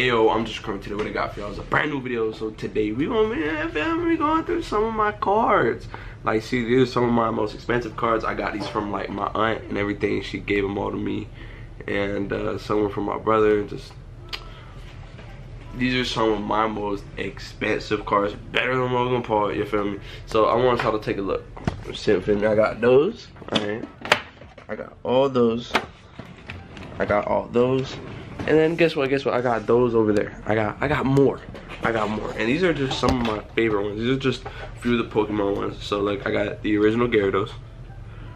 Heyo, I'm just coming today what I got for y'all. It's a brand new video. So today we gonna be we going through some of my cards. Like see, these are some of my most expensive cards. I got these from like my aunt and everything. She gave them all to me, and uh, some from my brother. Just these are some of my most expensive cards, better than Logan Paul. You feel me? So I want y'all to take a look. Symphony, I got those. All right, I got all those. I got all those. And then guess what? Guess what? I got those over there. I got I got more. I got more. And these are just some of my favorite ones. These are just a few of the Pokemon ones. So like I got the original Gyarados.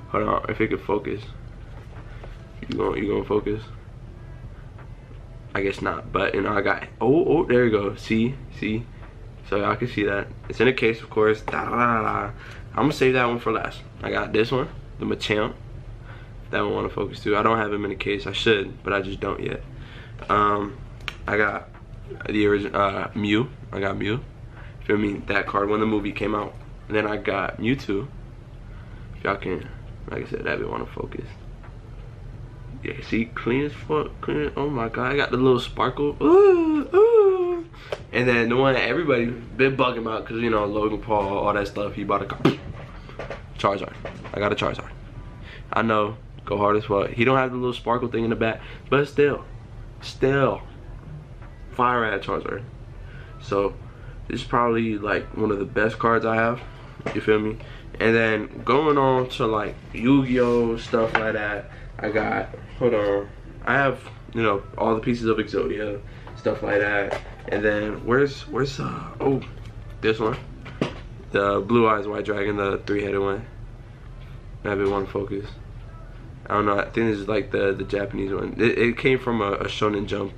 Hold on, if it could focus. You going you gonna focus? I guess not. But you know I got oh oh there you go. See? See? So y'all can see that. It's in a case of course. Da, da, da. I'm gonna save that one for last. I got this one, the Machamp. That one wanna focus too. I don't have him in a case. I should, but I just don't yet. Um, I got the original uh, Mew. I got Mew. Feel me? That card when the movie came out. And then I got Mewtwo. If y'all can, like I said, that be want to focus. Yeah, see, clean as fuck, clean. Oh my god, I got the little sparkle. Ooh, ooh. And then the one that everybody been bugging about, cause you know Logan Paul, all that stuff. He bought a Charizard. I got a Charizard. I know, go hard as fuck. He don't have the little sparkle thing in the back, but still, still fire at Charizard. So this is probably like one of the best cards I have. You feel me? And then going on to like Yu-Gi-Oh stuff like that. I got hold on. I have you know all the pieces of Exodia stuff like that. And then where's where's uh oh this one the blue eyes white dragon the three-headed one. Maybe one focus. I don't know. I think this is like the the Japanese one. It, it came from a, a, Shonen Jump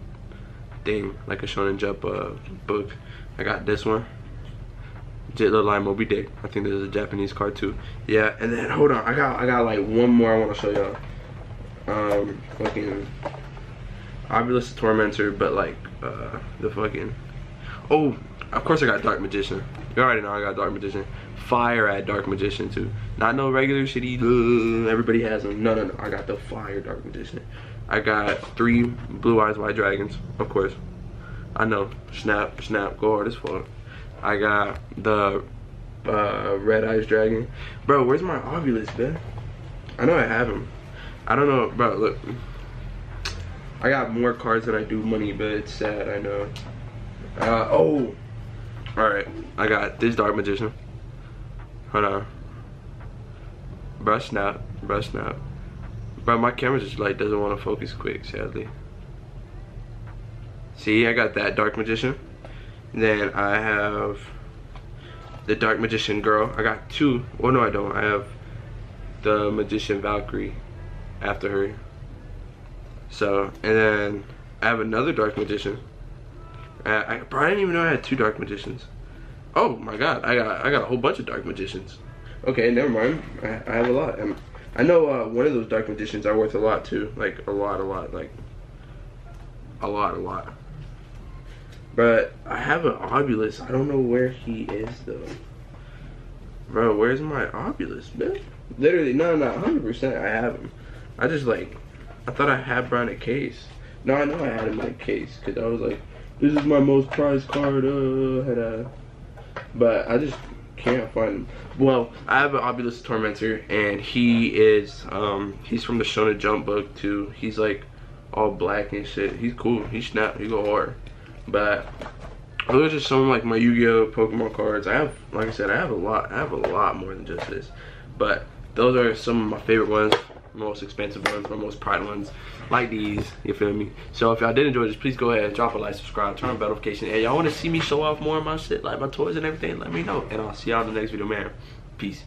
thing, like a Shonen Jump uh, book. I got this one. Little Line Moby Dick. I think this is a Japanese card too. Yeah, and then hold on. I got I got like one more I want to show y'all. Um, fucking Obelisk Tormentor, but like uh the fucking. Oh, of course I got Dark Magician. You already know I got Dark Magician fire at Dark Magician too. Not no regular shitty, everybody has them. No, no, no, I got the fire Dark Magician. I got three Blue Eyes White Dragons, of course. I know, snap, snap, go hard as fuck. I got the uh, Red Eyes Dragon. Bro, where's my Obelisk, man? I know I have him. I don't know, bro, look. I got more cards than I do money, but it's sad, I know. Uh, oh, all right, I got this Dark Magician. Hold on. Brush snap, brush snap. Bro, my camera just like doesn't want to focus quick, sadly. See, I got that Dark Magician. Then I have the Dark Magician girl. I got two. Well, no, I don't. I have the Magician Valkyrie after her. So, and then I have another Dark Magician. I, I, bro, I didn't even know I had two Dark Magicians. Oh my god, I got I got a whole bunch of dark magicians. Okay, never mind. I, I have a lot. I'm, i know uh, one of those dark magicians are worth a lot too. Like a lot, a lot, like a lot, a lot. But I have an Obelisk. I don't know where he is though. Bro, where's my Obelisk, man? Literally, no, no, 100% I have him. I just like, I thought I had Brian a case. No, I know I had him in a case because I was like, this is my most prized card. Uh, had a but I just can't find him. Well, I have an Obelisk Tormentor, and he is, um, he's from the Shonen Jump book too. He's like all black and shit. He's cool. He snap. He go hard. But those are some like my Yu-Gi-Oh Pokemon cards. I have, like I said, I have a lot. I have a lot more than just this. But those are some of my favorite ones most expensive ones, my most pride ones, like these, you feel me? So if y'all did enjoy this, please go ahead and drop a like, subscribe, turn on bell notification, and y'all wanna see me show off more of my shit, like my toys and everything, let me know. And I'll see y'all in the next video, man. Peace.